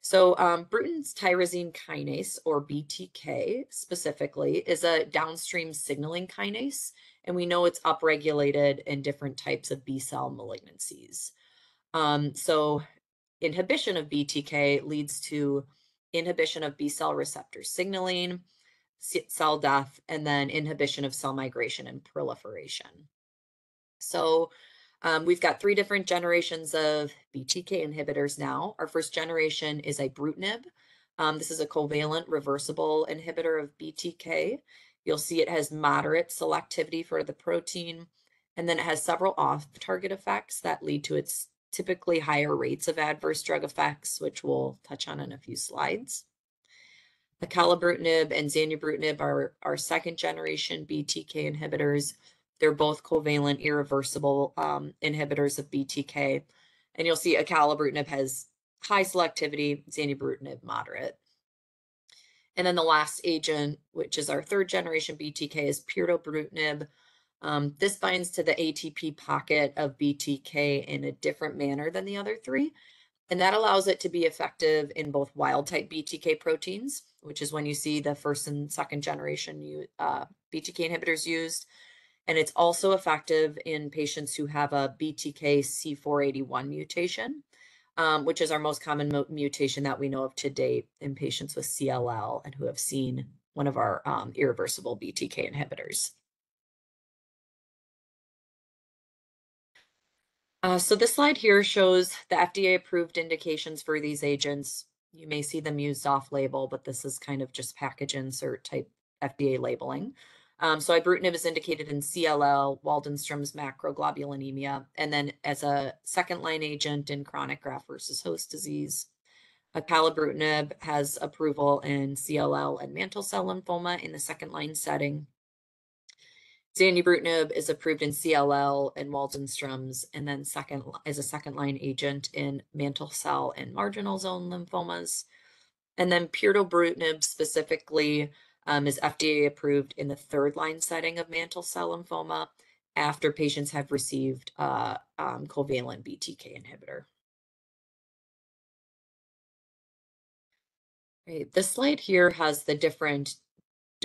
So um, Bruton's tyrosine kinase, or BTK specifically, is a downstream signaling kinase, and we know it's upregulated in different types of B cell malignancies. Um, so inhibition of BTK leads to inhibition of B cell receptor signaling, cell death, and then inhibition of cell migration and proliferation. So um, we've got three different generations of BTK inhibitors now. Our first generation is ibrutinib. Um, this is a covalent reversible inhibitor of BTK. You'll see it has moderate selectivity for the protein, and then it has several off-target effects that lead to its typically higher rates of adverse drug effects, which we'll touch on in a few slides. Acalabrutinib and zanubrutinib are our second generation BTK inhibitors. They're both covalent irreversible um, inhibitors of BTK. And you'll see acalabrutinib has high selectivity, zanubrutinib moderate. And then the last agent, which is our third generation BTK, is pirtobrutinib. Um, this binds to the ATP pocket of BTK in a different manner than the other three. And that allows it to be effective in both wild type BTK proteins, which is when you see the first and second generation uh, BTK inhibitors used. And it's also effective in patients who have a BTK C481 mutation, um, which is our most common mutation that we know of to date in patients with CLL and who have seen one of our um, irreversible BTK inhibitors. Uh, so this slide here shows the FDA approved indications for these agents. You may see them used off label, but this is kind of just package insert type FDA labeling. Um, so ibrutinib is indicated in CLL, Waldenstrom's macroglobulinemia, and then as a second line agent in chronic graft versus host disease. Acalabrutinib has approval in CLL and mantle cell lymphoma in the second line setting. Zanubrutinib is approved in CLL and Waldenstrom's, and then second as a second line agent in mantle cell and marginal zone lymphomas. And then pirtobrutinib specifically um, is FDA approved in the third line setting of mantle cell lymphoma after patients have received uh, um, covalent BTK inhibitor. Right. This slide here has the different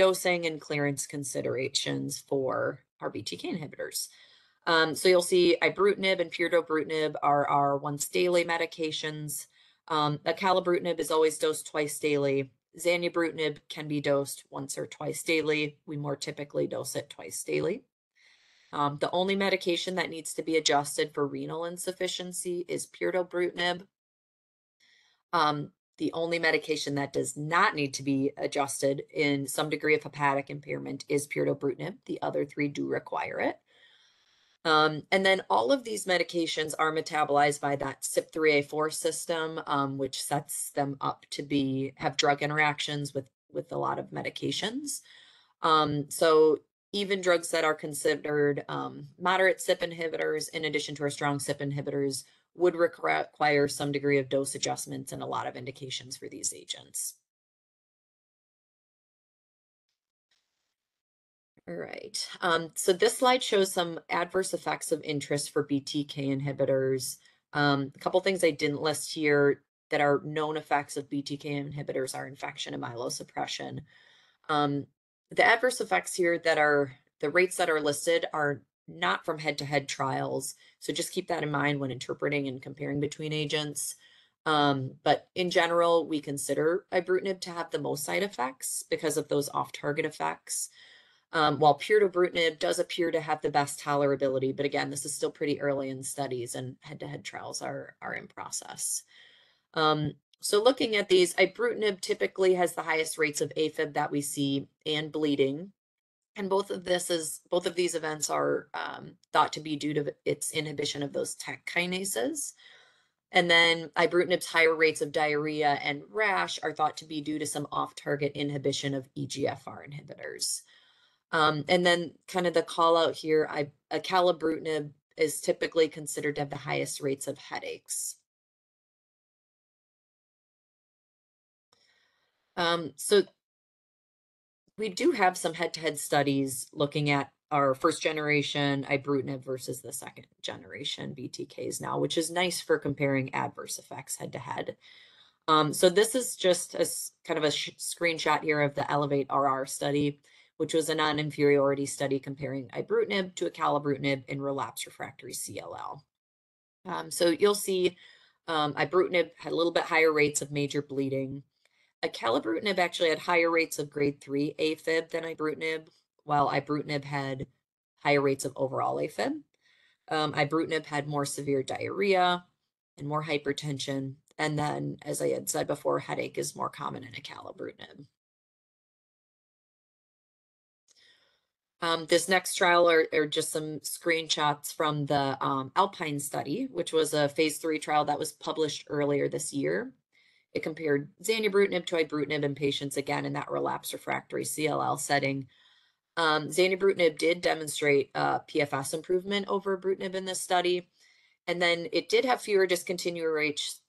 dosing and clearance considerations for our BTK inhibitors. Um, so you'll see ibrutinib and pirtobrutinib are our once daily medications. Um, acalabrutinib is always dosed twice daily. Zanubrutinib can be dosed once or twice daily. We more typically dose it twice daily. Um, the only medication that needs to be adjusted for renal insufficiency is pirtobrutinib. Um, the only medication that does not need to be adjusted in some degree of hepatic impairment is pirtobrutinib. The other three do require it. Um, and then all of these medications are metabolized by that CYP3A4 system, um, which sets them up to be have drug interactions with with a lot of medications. Um, so even drugs that are considered um, moderate CYP inhibitors, in addition to our strong CYP inhibitors, would require some degree of dose adjustments and a lot of indications for these agents. All right, um, so this slide shows some adverse effects of interest for BTK inhibitors. Um, a couple things I didn't list here that are known effects of BTK inhibitors are infection and myelosuppression. Um, the adverse effects here that are the rates that are listed are not from head-to-head trials. So just keep that in mind when interpreting and comparing between agents. Um, but in general, we consider ibrutinib to have the most side effects because of those off-target effects. Um, while pirtobrutinib does appear to have the best tolerability, but again, this is still pretty early in studies and head-to-head trials are, are in process. Um, so looking at these, ibrutinib typically has the highest rates of AFib that we see and bleeding and both of this is both of these events are um, thought to be due to its inhibition of those TEC kinases. And then ibrutinib's higher rates of diarrhea and rash are thought to be due to some off-target inhibition of EGFR inhibitors. Um, and then kind of the call out here, I, acalabrutinib is typically considered to have the highest rates of headaches. Um, so we do have some head-to-head studies looking at our first generation ibrutinib versus the second generation BTKs now, which is nice for comparing adverse effects head to head. Um, so this is just a kind of a screenshot here of the Elevate RR study, which was a non-inferiority study comparing ibrutinib to acalabrutinib in relapse refractory CLL. Um, so you'll see um, ibrutinib had a little bit higher rates of major bleeding. Acalabrutinib actually had higher rates of grade 3 AFib than ibrutinib, while ibrutinib had higher rates of overall AFib. Um, ibrutinib had more severe diarrhea and more hypertension. And then, as I had said before, headache is more common in acalabrutinib. Um, this next trial are, are, just some screenshots from the um, Alpine study, which was a phase three trial that was published earlier this year. It compared zanubrutinib to ibrutinib in patients, again, in that relapse refractory CLL setting um, zanubrutinib did demonstrate uh, PFS improvement over ibrutinib in this study. And then it did have fewer discontinue rates,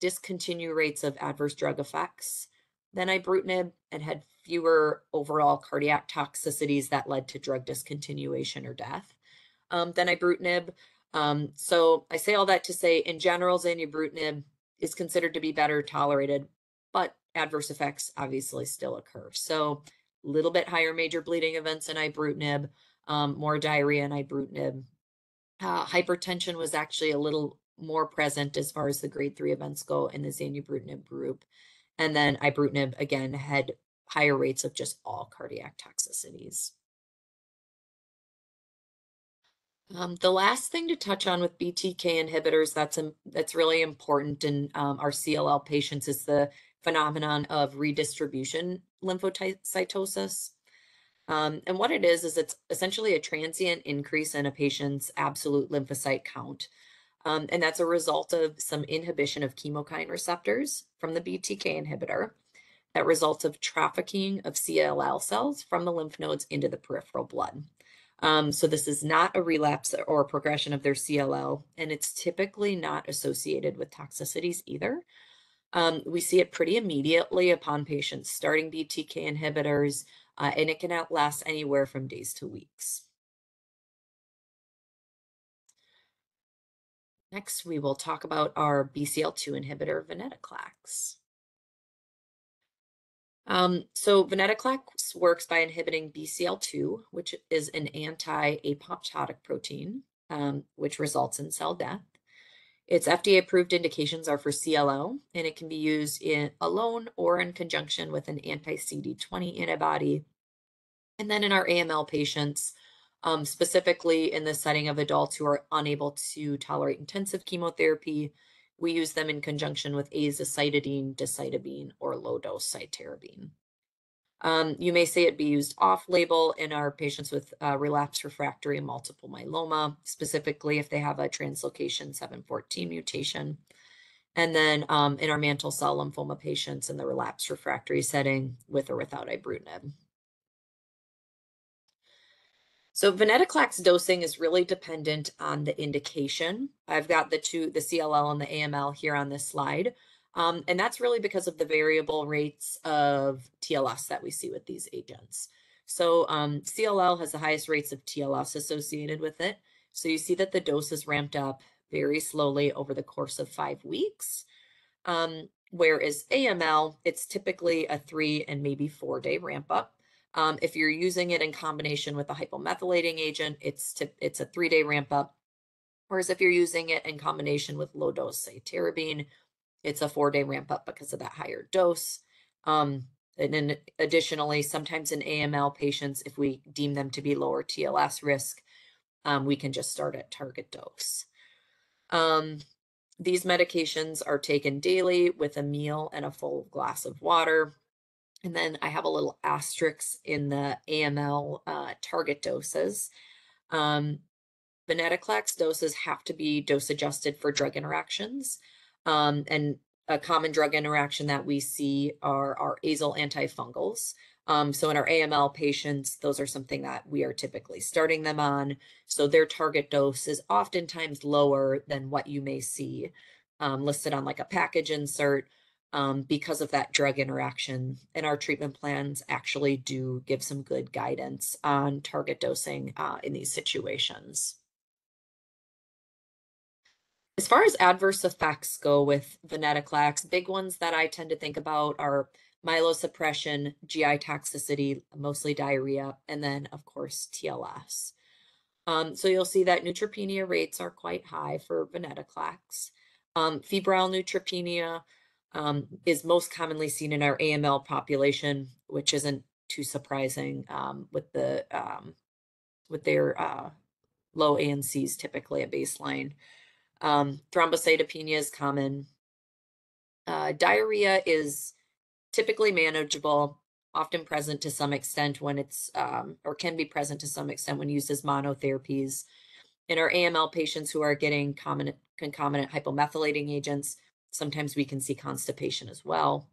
discontinue rates of adverse drug effects than ibrutinib and had fewer overall cardiac toxicities that led to drug discontinuation or death um, than ibrutinib. Um, so I say all that to say, in general, zanubrutinib is considered to be better tolerated, but adverse effects obviously still occur. So a little bit higher major bleeding events in ibrutinib, um, more diarrhea in ibrutinib. Uh, hypertension was actually a little more present as far as the grade three events go in the zanubrutinib group. And then ibrutinib, again, had higher rates of just all cardiac toxicities. Um, the last thing to touch on with BTK inhibitors that's um, that's really important in um, our CLL patients is the phenomenon of redistribution lymphocytosis. Um, and what it is, is it's essentially a transient increase in a patient's absolute lymphocyte count. Um, and that's a result of some inhibition of chemokine receptors from the BTK inhibitor that results of trafficking of CLL cells from the lymph nodes into the peripheral blood. Um, so this is not a relapse or progression of their CLL, and it's typically not associated with toxicities either. Um, we see it pretty immediately upon patients starting BTK inhibitors, uh, and it can outlast anywhere from days to weeks. Next, we will talk about our BCL2 inhibitor, venetoclax. Um, so venetoclax works by inhibiting BCL2, which is an anti-apoptotic protein, um, which results in cell death. Its FDA approved indications are for CLL, and it can be used in alone or in conjunction with an anti CD20 antibody. And then in our AML patients, um, specifically in the setting of adults who are unable to tolerate intensive chemotherapy, we use them in conjunction with azacitidine, decitabine, or low dose cytarabine. Um, you may say it be used off label in our patients with uh, relapse refractory multiple myeloma, specifically if they have a translocation 714 mutation. And then um, in our mantle cell lymphoma patients in the relapse refractory setting with or without ibrutinib. So venetoclax dosing is really dependent on the indication. I've got the two, the CLL and the AML here on this slide. Um, and that's really because of the variable rates of TLS that we see with these agents. So um, CLL has the highest rates of TLS associated with it. So you see that the dose is ramped up very slowly over the course of five weeks. Um, whereas AML, it's typically a three and maybe four day ramp up. Um, if you're using it in combination with a hypomethylating agent, it's it's a three day ramp up. Whereas if you're using it in combination with low dose, say cytarabine it's a four day ramp up because of that higher dose. Um, and then additionally, sometimes in AML patients, if we deem them to be lower TLS risk, um, we can just start at target dose. Um, these medications are taken daily with a meal and a full glass of water. And then I have a little asterisk in the AML uh, target doses. Um, venetoclax doses have to be dose adjusted for drug interactions. Um, and a common drug interaction that we see are, are azole antifungals. Um, so in our AML patients, those are something that we are typically starting them on. So their target dose is oftentimes lower than what you may see um, listed on like a package insert um, because of that drug interaction. And our treatment plans actually do give some good guidance on target dosing uh, in these situations. As far as adverse effects go with venetoclax, big ones that I tend to think about are myelosuppression, GI toxicity, mostly diarrhea, and then, of course, TLS. Um, so you'll see that neutropenia rates are quite high for venetoclax. Um, febrile neutropenia um, is most commonly seen in our AML population, which isn't too surprising um, with the um, with their uh, low ANCs typically at baseline. Um, thrombocytopenia is common. Uh, diarrhea is typically manageable, often present to some extent when it's, um, or can be present to some extent when used as monotherapies. In our AML patients who are getting concomitant, concomitant hypomethylating agents, sometimes we can see constipation as well.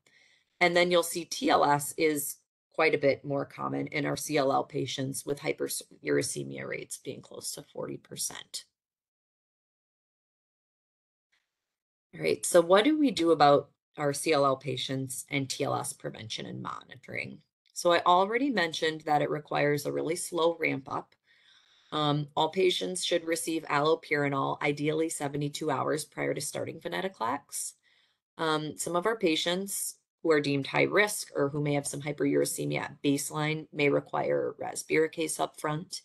And then you'll see TLS is quite a bit more common in our CLL patients with hyperuricemia rates being close to 40%. All right, so what do we do about our CLL patients and TLS prevention and monitoring. So I already mentioned that it requires a really slow ramp up. Um, all patients should receive allopurinol, ideally 72 hours prior to starting venetoclax. Um, some of our patients who are deemed high risk or who may have some hyperuricemia at baseline may require rasburicase up front.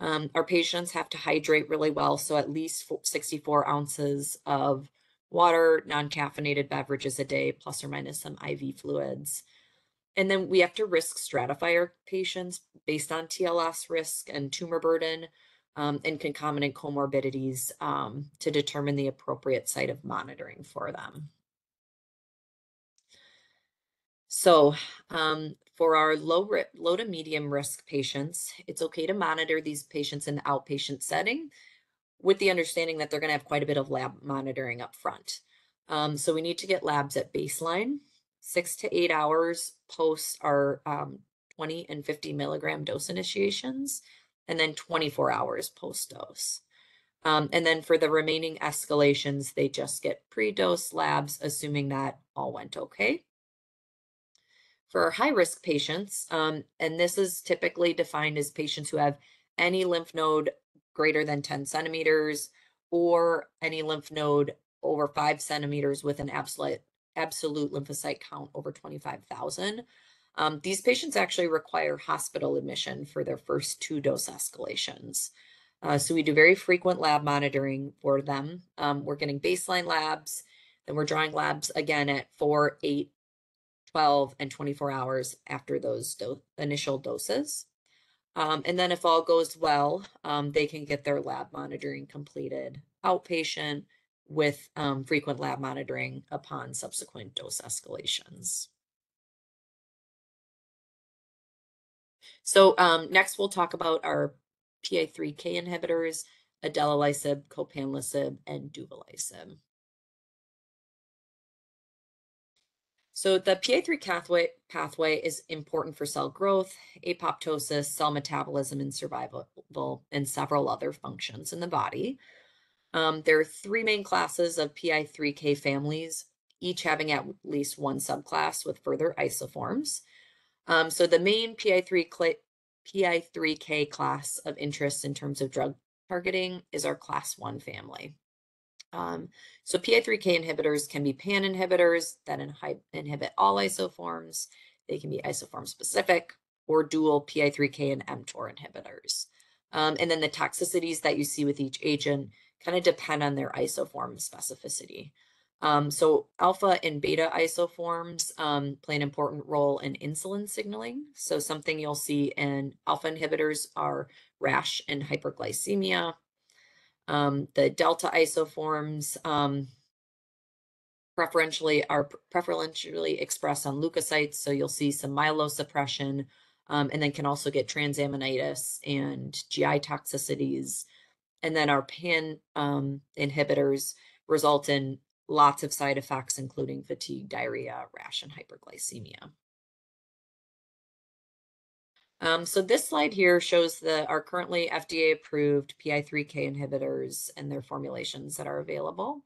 Um, our patients have to hydrate really well, so at least 64 ounces of water, non caffeinated beverages a day, plus or minus some IV fluids. And then we have to risk stratify our patients based on TLS risk and tumor burden um, and concomitant comorbidities um, to determine the appropriate site of monitoring for them. So, um, for our low, low to medium risk patients, it's okay to monitor these patients in the outpatient setting with the understanding that they're going to have quite a bit of lab monitoring up front. Um, so we need to get labs at baseline, six to eight hours post our um, 20 and 50 milligram dose initiations, and then 24 hours post dose. Um, and then for the remaining escalations, they just get pre dose labs, assuming that all went okay. For high risk patients, um, and this is typically defined as patients who have any lymph node greater than 10 centimeters or any lymph node over five centimeters with an absolute, absolute lymphocyte count over 25,000. Um, these patients actually require hospital admission for their first two dose escalations. Uh, so we do very frequent lab monitoring for them. Um, we're getting baseline labs, then we're drawing labs again at 4, 8, 12, and 24 hours after those do initial doses. Um, and then if all goes well, um, they can get their lab monitoring completed outpatient with um, frequent lab monitoring upon subsequent dose escalations. So um, next we'll talk about our PI3K inhibitors, idelalisib, copanlisib, and duvelisib. So the PI3 pathway, pathway is important for cell growth, apoptosis, cell metabolism, and survival, and several other functions in the body. Um, there are three main classes of PI3K families, each having at least one subclass with further isoforms. Um, so the main PI3 PI3K class of interest in terms of drug targeting is our class one family. Um, so PI3K inhibitors can be pan inhibitors that inhibit all isoforms. They can be isoform specific or dual PI3K and mTOR inhibitors. Um, and then the toxicities that you see with each agent kind of depend on their isoform specificity. Um, so alpha and beta isoforms um, play an important role in insulin signaling. So something you'll see in alpha inhibitors are rash and hyperglycemia. Um, the delta isoforms um, preferentially are preferentially expressed on leukocytes, so you'll see some myelosuppression, um, and then can also get transaminitis and GI toxicities. And then our pan um, inhibitors result in lots of side effects, including fatigue, diarrhea, rash, and hyperglycemia. Um, so this slide here shows the our currently FDA approved PI3K inhibitors and their formulations that are available.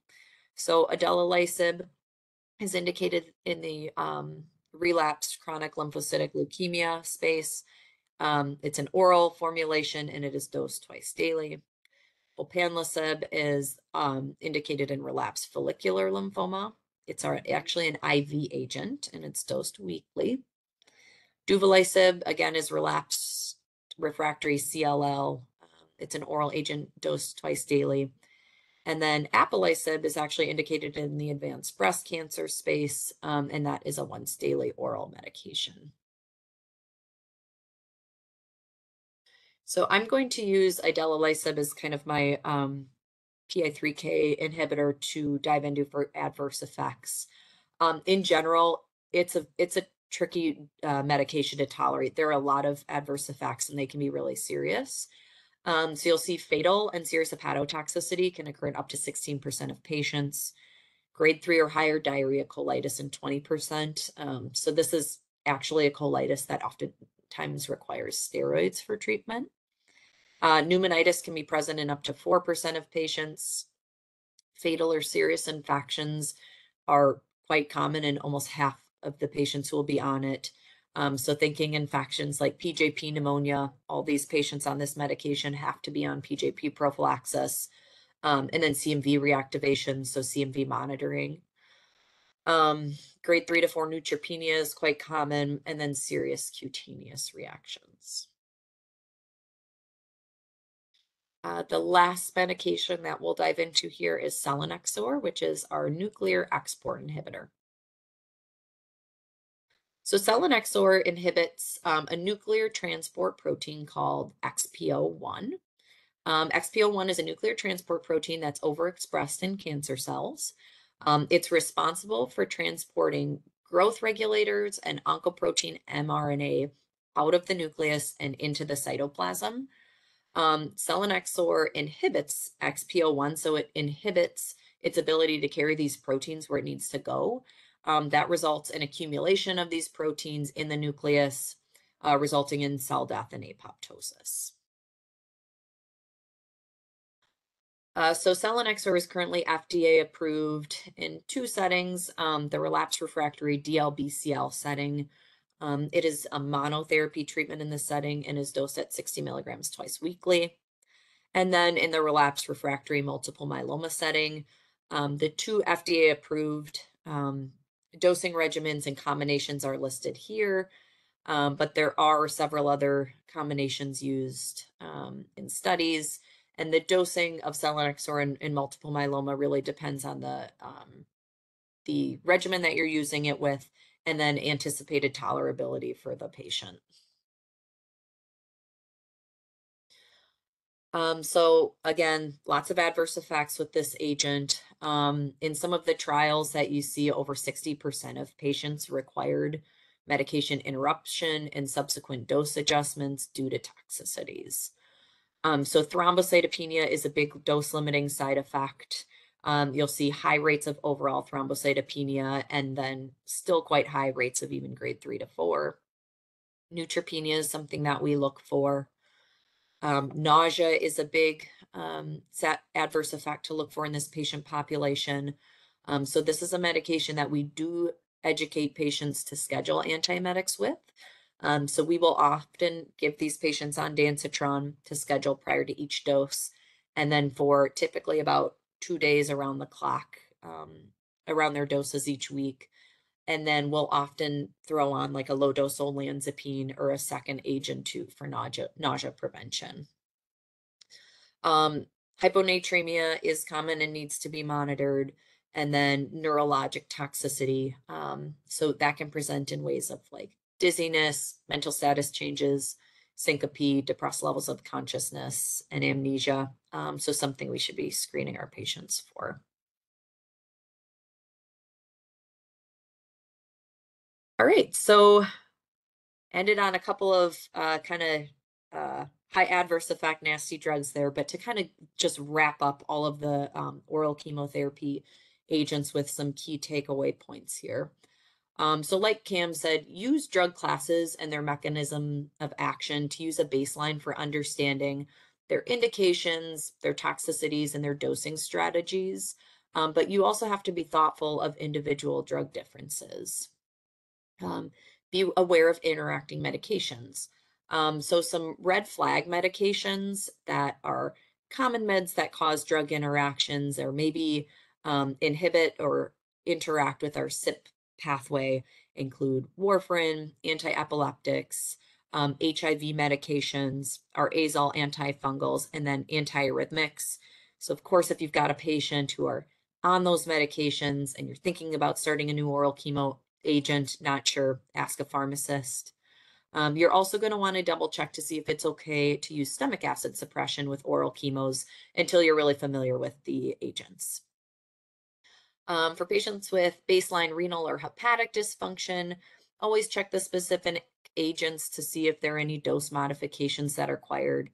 So idelalisib is indicated in the um, relapsed chronic lymphocytic leukemia space. Um, it's an oral formulation and it is dosed twice daily. Copanlisib is um, indicated in relapsed follicular lymphoma. It's our, actually an IV agent and it's dosed weekly. Duvelisib, again, is relapsed refractory CLL. Um, it's an oral agent dosed twice daily. And then alpelisib is actually indicated in the advanced breast cancer space, um, and that is a once daily oral medication. So I'm going to use idelalisib as kind of my um, PI3K inhibitor to dive into for adverse effects. Um, in general, it's a it's a tricky uh, medication to tolerate. There are a lot of adverse effects, and they can be really serious. Um, so you'll see fatal and serious hepatotoxicity can occur in up to 16% of patients. Grade three or higher diarrhea colitis in 20%. Um, so this is actually a colitis that oftentimes requires steroids for treatment. Uh, pneumonitis can be present in up to 4% of patients. Fatal or serious infections are quite common in almost half of the patients who will be on it. Um, so thinking infections like PJP pneumonia, all these patients on this medication have to be on PJP prophylaxis. Um, and then CMV reactivation, so CMV monitoring. Um, grade three to four neutropenia is quite common, and then serious cutaneous reactions. Uh, the last medication that we'll dive into here is selinexor, which is our nuclear export inhibitor. So selinexor inhibits um, a nuclear transport protein called XPO1. Um, XPO1 is a nuclear transport protein that's overexpressed in cancer cells. Um, it's responsible for transporting growth regulators and oncoprotein mRNA out of the nucleus and into the cytoplasm. Um, selinexor inhibits XPO1, so it inhibits its ability to carry these proteins where it needs to go. Um, that results in accumulation of these proteins in the nucleus, uh, resulting in cell death and apoptosis. Uh, so selinexor is currently FDA approved in two settings, um, the relapsed refractory DLBCL setting, um, it is a monotherapy treatment in this setting and is dosed at 60 milligrams twice weekly. And then in the relapsed refractory multiple myeloma setting, um, the two FDA approved um, dosing regimens and combinations are listed here, um, but there are several other combinations used um, in studies. And the dosing of selinexor in, in multiple myeloma really depends on the um, the regimen that you're using it with and then anticipated tolerability for the patient. Um, so again, lots of adverse effects with this agent. Um, in some of the trials that you see, over 60% of patients required medication interruption and subsequent dose adjustments due to toxicities. Um, so thrombocytopenia is a big dose limiting side effect. Um, you'll see high rates of overall thrombocytopenia and then still quite high rates of even grade three to four. Neutropenia is something that we look for. Um, nausea is a big um, adverse effect to look for in this patient population. Um, so this is a medication that we do educate patients to schedule antiemetics with. Um, so we will often give these patients ondansetron to schedule prior to each dose. And then for typically about two days around the clock um, around their doses each week. And then we'll often throw on like a low dose olanzapine or a second agent too for nausea, nausea prevention. Um, hyponatremia is common and needs to be monitored. And then neurologic toxicity. Um, so that can present in ways of like dizziness, mental status changes, syncope, depressed levels of consciousness, and amnesia. Um, so something we should be screening our patients for. All right, so ended on a couple of uh, kind of uh, high adverse effect nasty drugs there, but to kind of just wrap up all of the um, oral chemotherapy agents with some key takeaway points here. Um, so like Cam said, use drug classes and their mechanism of action to use a baseline for understanding their indications, their toxicities, and their dosing strategies. Um, but you also have to be thoughtful of individual drug differences. Um, be aware of interacting medications. Um, so some red flag medications that are common meds that cause drug interactions or maybe um, inhibit or interact with our CYP pathway include warfarin, anti-epileptics, um, HIV medications, our azole antifungals, and then antiarrhythmics. So of course, if you've got a patient who are on those medications and you're thinking about starting a new oral chemo agent, not sure, ask a pharmacist. Um, you're also going to want to double check to see if it's okay to use stomach acid suppression with oral chemos until you're really familiar with the agents. Um, for patients with baseline renal or hepatic dysfunction, always check the specific agents to see if there are any dose modifications that are required.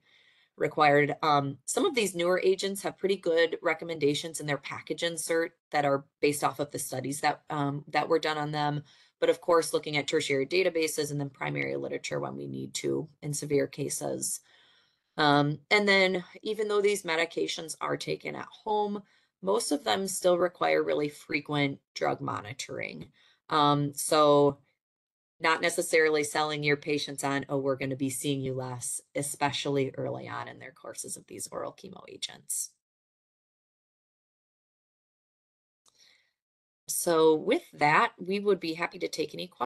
Required. Um, some of these newer agents have pretty good recommendations in their package insert that are based off of the studies that um, that were done on them. But of course, looking at tertiary databases and then primary literature when we need to in severe cases. Um, and then even though these medications are taken at home, most of them still require really frequent drug monitoring. Um, so not necessarily selling your patients on, oh, we're going to be seeing you less, especially early on in their courses of these oral chemo agents. So with that, we would be happy to take any questions.